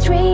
tree